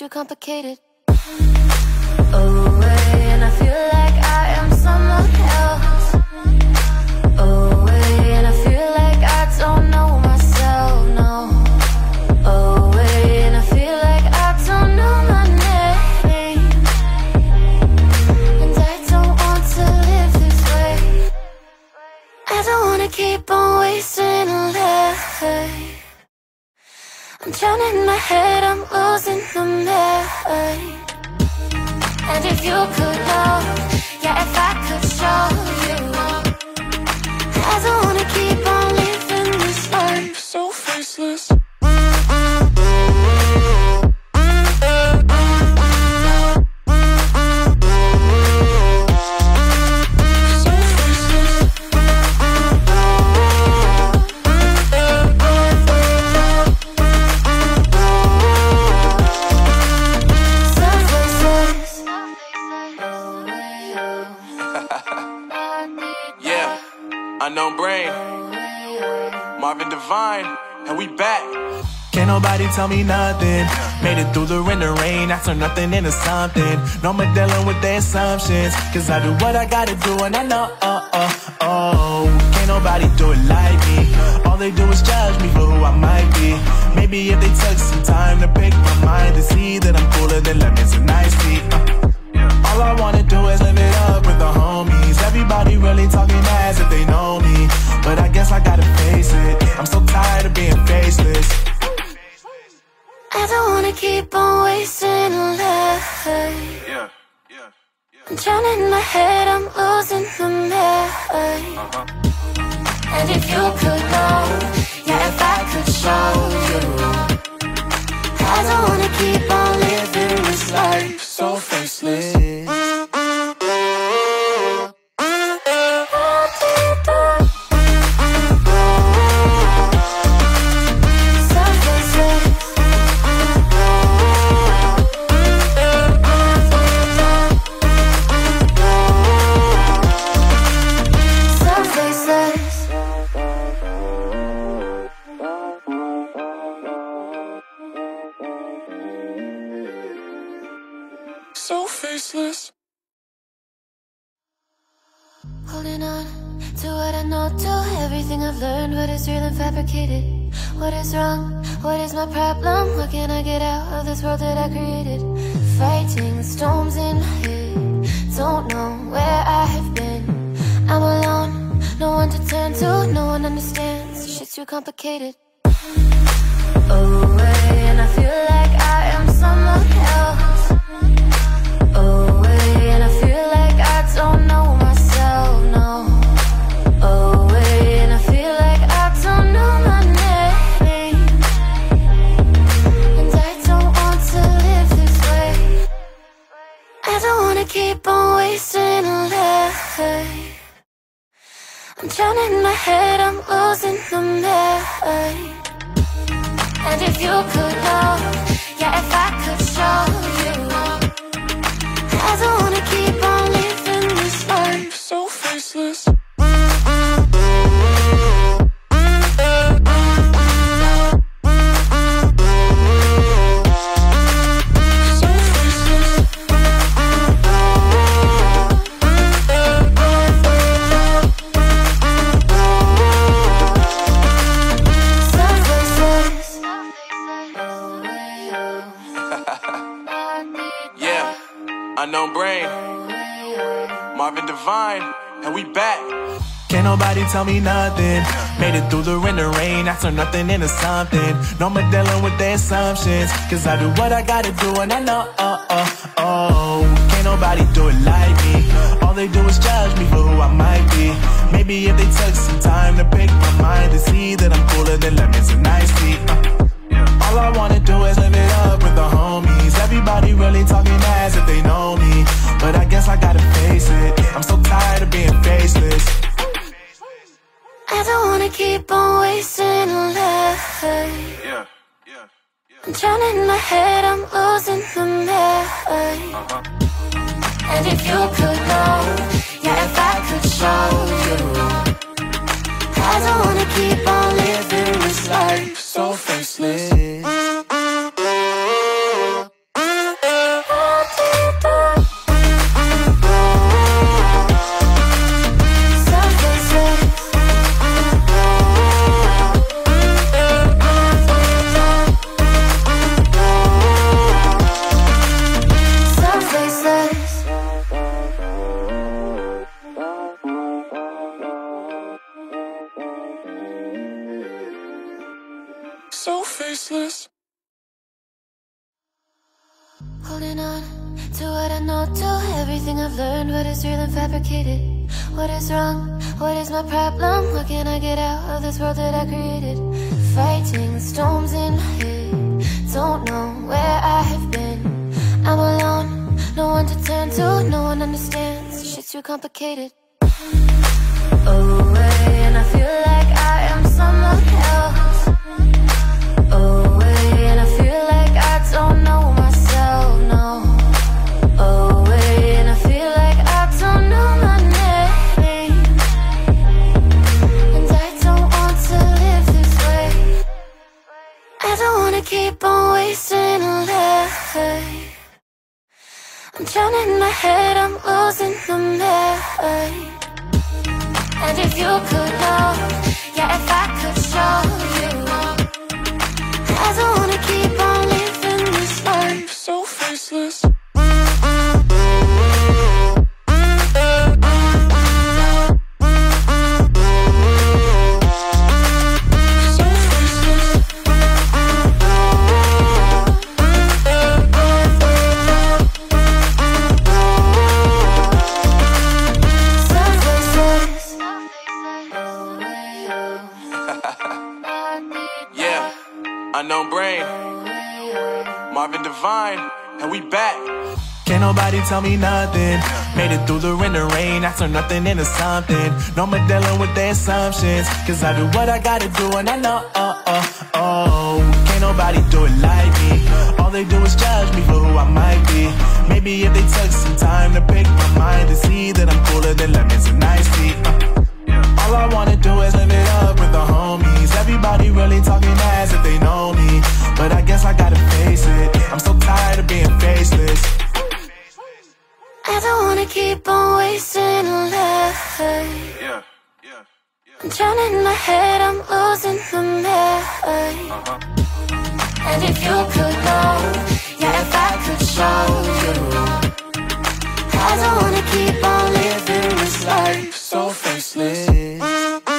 too complicated. Away, and I feel like I am someone else. Away, and I feel like I don't know myself, no. Oh, Away, and I feel like I don't know my name. Oh, and I don't want to live this way. I don't wanna keep on wasting a life. I'm drowning in my head, I'm losing the mind. And if you could know, unknown brain, Marvin Divine, and we back. Can't nobody tell me nothing. Made it through the rain and rain. I turned nothing into something. No more dealing with the assumptions. Cause I do what I gotta do and I know, oh, oh, oh. Can't nobody do it like me. All they do is judge me for who I might be. Maybe if they took some time to pick my mind to see that I'm cooler than lemons and iced tea. Uh. All I wanna do is live it up with the homies. Everybody really talking as if they know me. But I guess I gotta face it. I'm so tired of being faceless. I don't wanna keep on wasting a life. Yeah, yeah, I'm drowning in my head, I'm losing the mind. And if you could know, yeah, if I could show you, I don't wanna keep on living this life so faceless. What is wrong? What is my problem? How can I get out of this world that I created? Fighting storms in my head. Don't know where I have been. I'm alone, no one to turn to, no one understands. Shit's too complicated. Oh, Away, and I feel like In my head, I'm losing the mind. And if you could know, unknown brain, Marvin Divine, and we back. Can't nobody tell me nothing. Made it through the rain and rain. I turned nothing into something. No more dealing with the assumptions. Cause I do what I gotta do and I know, oh, oh, oh. Can't nobody do it like me. All they do is judge me for who I might be. Maybe if they took some time to pick my mind to see that I'm cooler than lemons and iced tea. Uh. All I wanna do is live it up with the homies. Everybody really talking as if they know me. But I guess I gotta face it. I'm so tired of being faceless. I don't wanna keep on wasting a life. Yeah, yeah, yeah. I'm drowning in my head, I'm losing the mind. And if you could know, yeah, if I could show you, I don't wanna keep on living this life so faceless. Fabricated. What is wrong? What is my problem? How can I get out of this world that I created? Fighting storms in my head, don't know where I have been. I'm alone, no one to turn to, no one understands. Shit's too complicated. Oh, Away, and I feel like drowning in my head, I'm losing the mind. And if you could know, yeah, if I Unknown brain. Marvin Divine. And we back. Can't nobody tell me nothing. Made it through the rain and rain. I turn nothing into something. No more dealing with the assumptions. Cause I do what I gotta do and I know, oh, oh, oh. Can't nobody do it like me. All they do is judge me for who I might be. Maybe if they took some time to pick my mind to see that I'm cooler than lemons and iced tea. Uh. All I wanna do is live it up with the homies. Everybody really talking as if they know me. But I guess I gotta face it. I'm so tired of being faceless. I don't wanna keep on wasting a life. Yeah. Yeah. Yeah. I'm drowning in my head, I'm losing the mind. And if you could know, yeah, if I could show you, I don't wanna keep on living this life so faceless.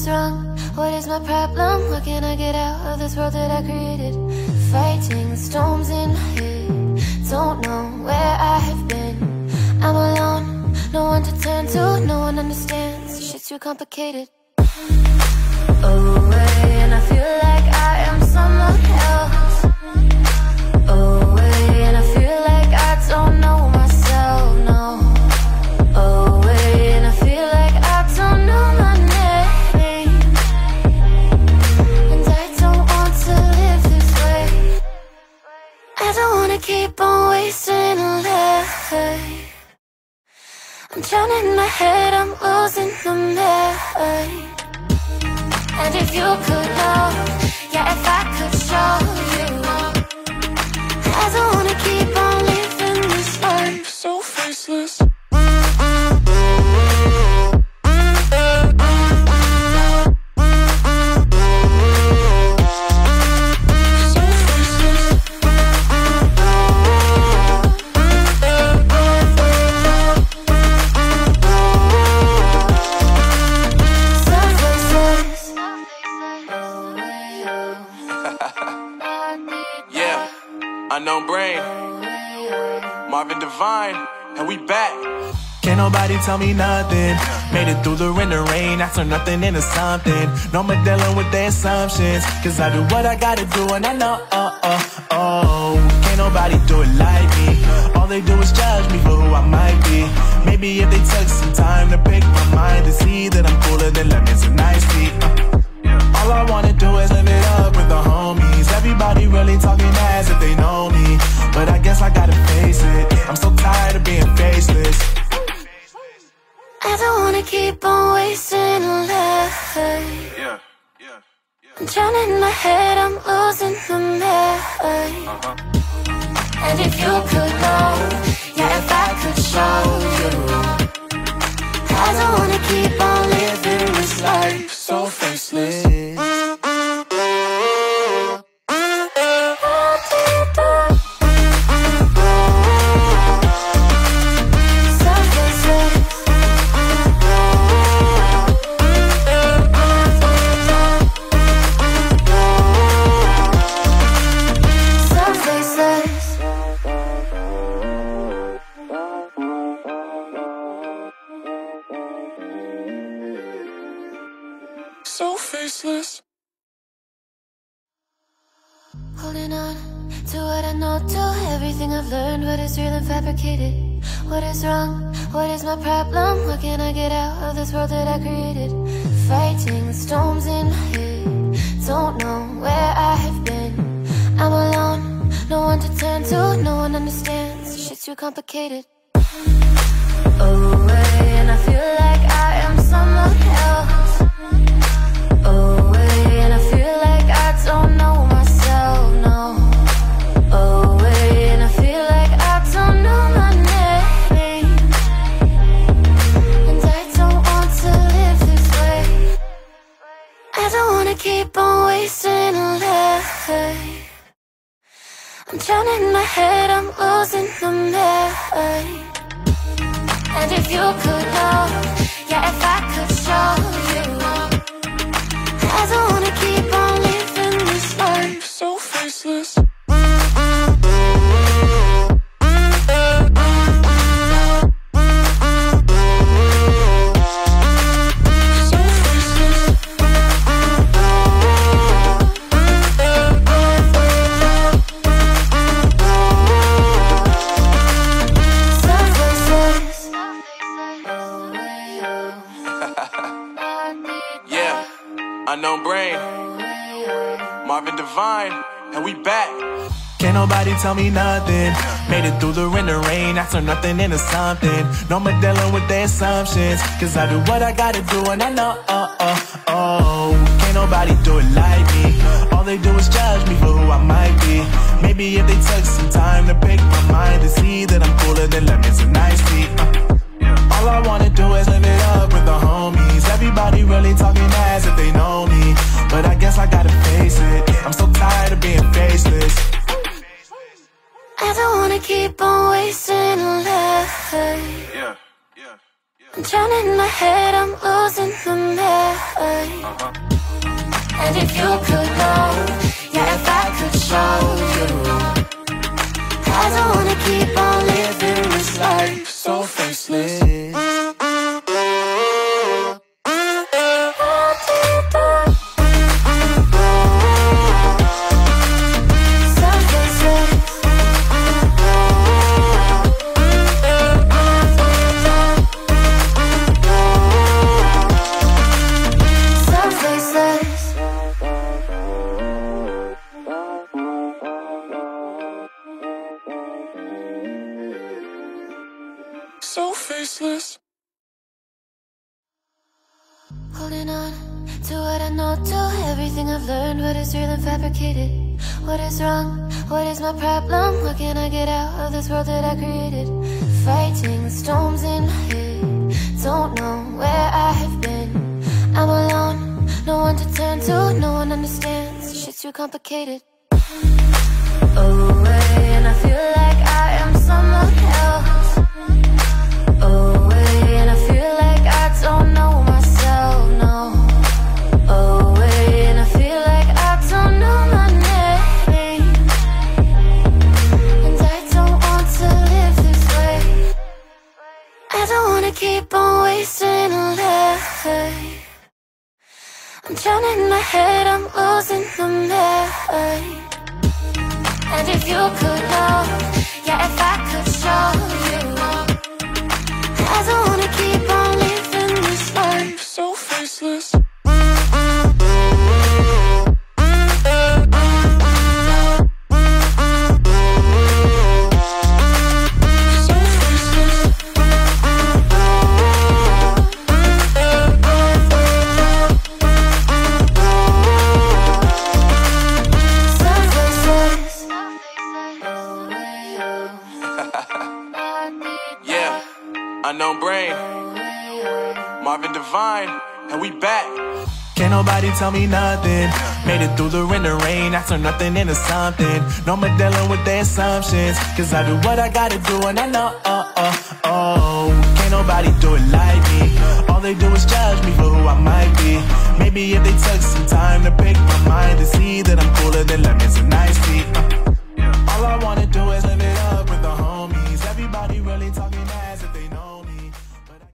Is wrong? What is my problem? How can I get out of this world that I created? Fighting storms in my head, don't know where I have been. I'm alone, no one to turn to, no one understands. Shit's too complicated. Oh, Away, and I feel like keep on wasting a life. I'm drowning in my head, I'm losing the mind. And if you could Unknown Brain, Marvin Divine, and we back. Can't nobody tell me nothing. Made it through the rain and rain. I turn nothing into something. No more dealing with the assumptions. Cause I do what I gotta do and I know, oh, oh, oh. Can't nobody do it like me. All they do is judge me for who I might be. Maybe if they took some time to pick my mind to see that I'm cooler than lemons and iced tea. Uh. All I wanna do is live it up with the homies. Everybody really talking as if they know me. But I guess I gotta face it. I'm so tired of being faceless. I don't wanna keep on wasting a life. Yeah, yeah, yeah. I'm drowning in my head, I'm losing the mind. And if you could know, yeah, if I could show you, I don't wanna keep on living this life so faceless. What is wrong? What is my problem? What can I get out of this world that I created? Fighting storms in my head. Don't know where I have been. I'm alone, no one to turn to, no one understands. Shit's too complicated. Oh, Away, and I feel like I am someone else. Keep on wasting a life. I'm drowning in my head, I'm losing my mind. And if you could know, yeah, if I could Unknown Brain, Marvin Divine, and we back. Can't nobody tell me nothing. Made it through the rain and rain. I turn nothing into something. No more dealing with the assumptions. Cause I do what I gotta do and I know, oh, oh, oh. Can't nobody do it like me. All they do is judge me for who I might be. Maybe if they took some time to pick my mind to see that I'm cooler than lemons and iced tea. Uh. All I wanna do is live it up with the homies. Everybody really talking as if they know me. But I guess I gotta face it. I'm so tired of being faceless. I don't wanna keep on wasting a life. Yeah, yeah, yeah. I'm drowning in my head, I'm losing the mind. And if you could know, yeah, if I could show you, I don't wanna keep on living this life so faceless. Wrong? What is my problem? What can I get out of this world that I created? Fighting the storms in my head. Don't know where I have been. I'm alone, no one to turn to, no one understands. Shit's too complicated. Away, and I feel like I am someone else. Keep on wasting a life. I'm drowning my head, I'm losing the mind. And if you could know, yeah, unknown brain, Marvin Divine, and we back. Can't nobody tell me nothing. Made it through the rain, the rain. I turned nothing into something. No more dealing with the assumptions. Cause I do what I gotta do, and I know, oh, oh, oh. Can't nobody do it like me. All they do is judge me for who I might be. Maybe if they took some time to pick my mind to see that I'm cooler than lemons and iced tea. Uh, all I wanna do is let.